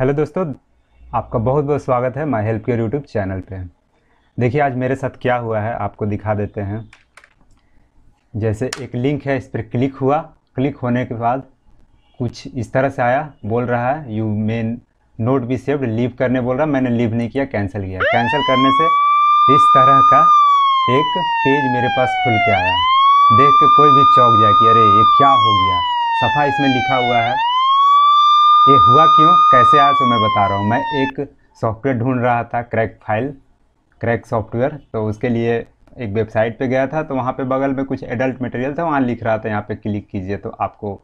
Hello दोस्तों, आपका बहुत बहुत स्वागत है my help care YouTube channel पे। देखिए, आज मेरे साथ क्या हुआ है, आपको दिखा देते हैं। जैसे एक लिंक है, इस पर क्लिक हुआ। क्लिक होने के बाद कुछ इस तरह से आया, बोल रहा है you men not be saved leave करने बोल रहा मैंने लीव नहीं किया कैंसिल किया। कैंसिल करने से इस तरह का एक पेज मेरे पास खुल के आया। देख के कोई भी चौक जाए कि, अरे, ये क्या हो गया? सफ़ा इसमें लिखा हुआ है। ये हुआ क्यों? कैसे आया तो मैं बता रहा हूँ। मैं एक सॉफ्टवेयर ढूंढ रहा था, क्रैक फ़ाइल, क्रैक सॉफ्टवेयर। तो उसके लिए एक वेबसाइट पे गया था तो वहाँ पे बगल में कुछ एडल्ट मटेरियल था, वहाँ लिख रहा था, यहाँ पे क्लिक कीजिए तो आपको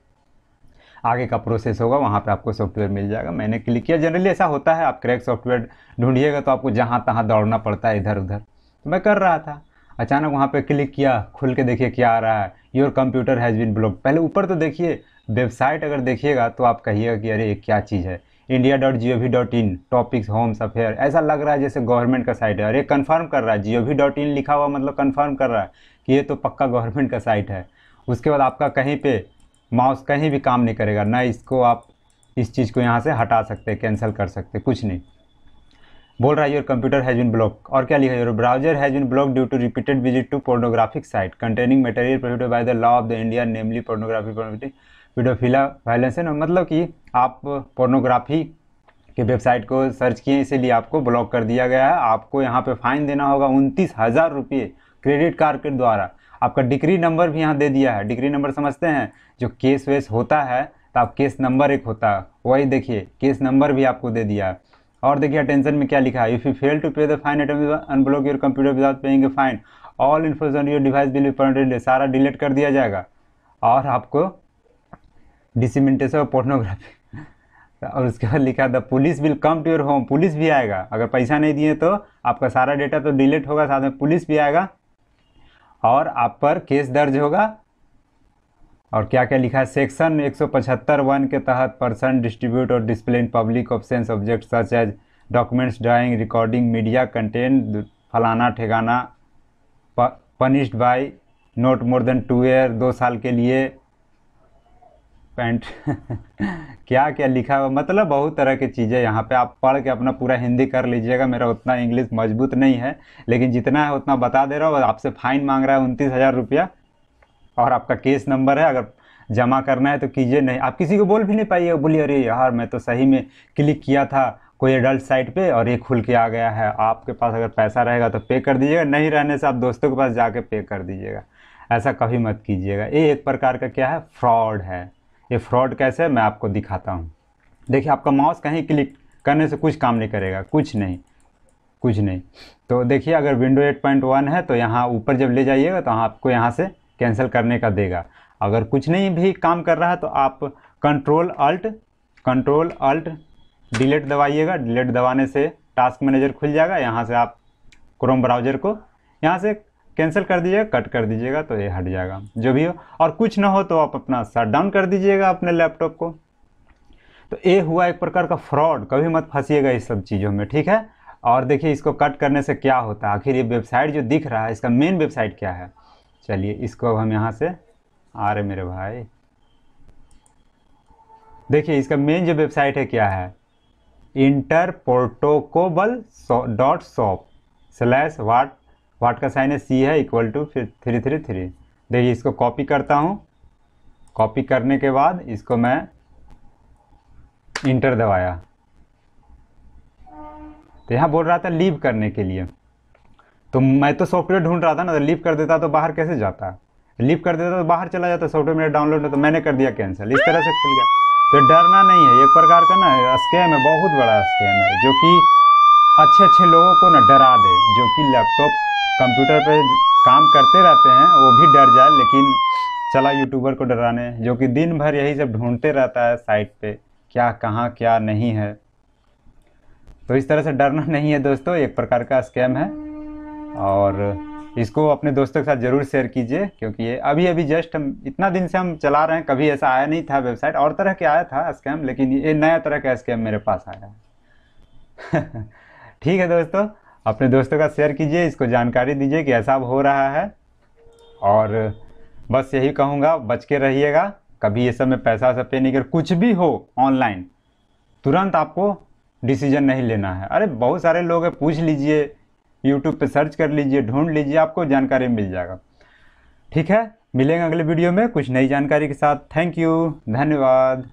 आगे का प्रोसेस होगा, वहाँ पे आपको सॉफ्टवेयर मिल जाएगा। मैंने क्लिक किया। जनरली ऐसा होता है, आप क्रैक सॉफ्टवेयर ढूंढिएगा तो आपको जहाँ तहाँ दौड़ना पड़ता है, इधर उधर। तो मैं कर रहा था। अचानक वहाँ पे क्लिक किया, खुल के देखिए क्या आ रहा है। Your computer has been blocked पहले ऊपर तो देखिए वेबसाइट अगर देखिएगा तो आप कहिएगा कि अरे, ये क्या चीज़ है? India dot G O V dot in topics homes affair ऐसा लग रहा है जैसे गवर्नमेंट का साइट है। अरे कन्फर्म कर रहा है। जी ओ वी डॉट इन लिखा हुआ मतलब कन्फर्म कर रहा है कि ये तो पक्का गवर्नमेंट का साइट है। उसके बाद आपका कहीं पे माउस कहीं भी काम नहीं करेगा। ना इसको आप इस चीज़ को यहाँ से हटा सकते कैंसिल कर सकते, कुछ नहीं। बोल रहा है your computer has been blocked और क्या लिखा है? Your browser has been blocked due to repeated visit to pornographic site containing material prohibited by the law of the India namely pornography videophilia violence मतलब कि आप पोर्नोग्राफी के website को search किए, इसीलिए आपको ब्लॉक कर दिया गया है। आपको यहाँ पे फाइन देना होगा उनतीस हज़ार रुपये क्रेडिट कार्ड के द्वारा। आपका डिग्री नंबर भी यहाँ दे दिया है। डिग्री नंबर समझते हैं? जो केस वेस होता है तो आप केस नंबर एक होता है। वही देखिए केस नंबर भी आपको दे दिया है। और देखिए अटेंशन में क्या लिखा है? If you fail to pay the fine atom unblock your computer without paying a fine all information your device will be सारा डिलीट कर दिया जाएगा। और आपको डिसीमेंटेशन ऑफ़ पोर्नोग्राफी और उसके बाद लिखा the police will come to your home police भी आएगा। अगर पैसा नहीं दिए तो आपका सारा डेटा तो डिलीट होगा साथ में। पुलिस भी आएगा और आप पर केस दर्ज होगा। और क्या क्या लिखा है? सेक्शन 175 वन के तहत पर्सन डिस्ट्रीब्यूट और display in public option subject such as documents drawing recording media content फलाना ठेगाना punished by not more than two year दो साल के लिए पैंट क्या क्या लिखा हुआ मतलब बहुत तरह की चीज़ें यहाँ पे आप पढ़ के अपना पूरा हिंदी कर लीजिएगा, मेरा उतना इंग्लिश मज़बूत नहीं है, लेकिन जितना है उतना बता दे रहा हूँ आपसे फाइन मांग रहा है उनतीस हज़ार रुपया, और आपका केस नंबर है, अगर जमा करना है तो कीजिए, नहीं, आप किसी को बोल भी नहीं पाइए, बोलिए, अरे यार, मैं तो सही में क्लिक किया था कोई एडल्ट साइट पे, और ये खुल के आ गया है, आपके पास अगर पैसा रहेगा तो पे कर दीजिएगा, नहीं रहने से आप दोस्तों के पास जाके पे कर दीजिएगा। ऐसा कभी मत कीजिएगा। ये एक प्रकार का क्या है? फ्रॉड है। ये फ्रॉड कैसे है, मैं आपको दिखाता हूँ। देखिए, आपका माउस कहीं क्लिक करने से कुछ काम नहीं करेगा, कुछ नहीं कुछ नहीं। तो देखिए, अगर विंडो 8.1 है तो यहाँ ऊपर जब ले जाइएगा तो आपको यहाँ से कैंसिल करने का देगा। अगर कुछ नहीं भी काम कर रहा है तो आप control alt control alt, delete दबाइएगा। Delete दबाने से टास्क मैनेजर खुल जाएगा, यहाँ से आप क्रोम ब्राउज़र को यहाँ से कैंसिल कर दीजिएगा, कट कर दीजिएगा तो ये हट जाएगा। जो भी हो, और कुछ ना हो तो आप अपना शट डाउन कर दीजिएगा अपने लैपटॉप को। तो ये हुआ एक प्रकार का फ्रॉड कभी मत फंसीएगा इस सब चीज़ों में, ठीक है? और देखिए, इसको कट करने से क्या होता है? आखिर ये वेबसाइट जो दिख रहा है, इसका मेन वेबसाइट क्या है? चलिए, इसको अब हम यहाँ से, आ रहे मेरे भाई। देखिए, इसका मेन जो वेबसाइट है क्या है? Inter protocol dot shop slash what what का साइन है? सी है इक्वल टू फिर थ्री थ्री थ्री देखिए, इसको कॉपी करता हूँ। कॉपी करने के बाद इसको मैं इंटर दबाया। तो यहाँ बोल रहा था लीव करने के लिए। तो मैं तो सॉफ्टवेयर ढूंढ रहा था ना तो लीव कर देता तो बाहर कैसे जाता? लीव कर देता तो बाहर चला जाता सॉफ्टवेयर मेरा डाउनलोड होता तो मैंने कर दिया कैंसिल इस तरह से खुल गया। तो डरना नहीं है, एक प्रकार का ना स्कैम है, बहुत बड़ा स्कैम है, जो कि अच्छे अच्छे लोगों को ना डरा दे, जो कि लैपटॉप कंप्यूटर पे काम करते रहते हैं, वो भी डर जाए, लेकिन चला यूट्यूबर को डराने, जो कि दिन भर यही सब ढूंढते रहता है साइट पे, क्या, कहाँ, क्या नहीं है। तो इस तरह से डरना नहीं है दोस्तों, एक प्रकार का स्कैम है। और इसको अपने दोस्तों के साथ ज़रूर शेयर कीजिए, क्योंकि ये अभी अभी जस्ट हम, इतना दिन से हम चला रहे हैं, कभी ऐसा आया नहीं था वेबसाइट और तरह के आया था स्कैम लेकिन ये नया तरह का स्कैम मेरे पास आया है। ठीक है दोस्तों अपने दोस्तों का शेयर कीजिए, इसको जानकारी दीजिए कि ऐसा हो रहा है। और बस यही कहूँगा, बच के रहिएगा। कभी ये सब में पैसा वैसा पे नहीं कर, कुछ भी हो ऑनलाइन तुरंत आपको डिसीज़न नहीं लेना है। अरे, बहुत सारे लोग हैं, पूछ लीजिए यूट्यूब पे सर्च कर लीजिए, ढूंढ लीजिए, आपको जानकारी मिल जाएगा। ठीक है, मिलेंगे अगले वीडियो में कुछ नई जानकारी के साथ। थैंक यू धन्यवाद।